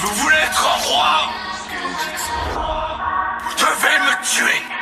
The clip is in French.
Vous voulez être roi, vous devez me tuer.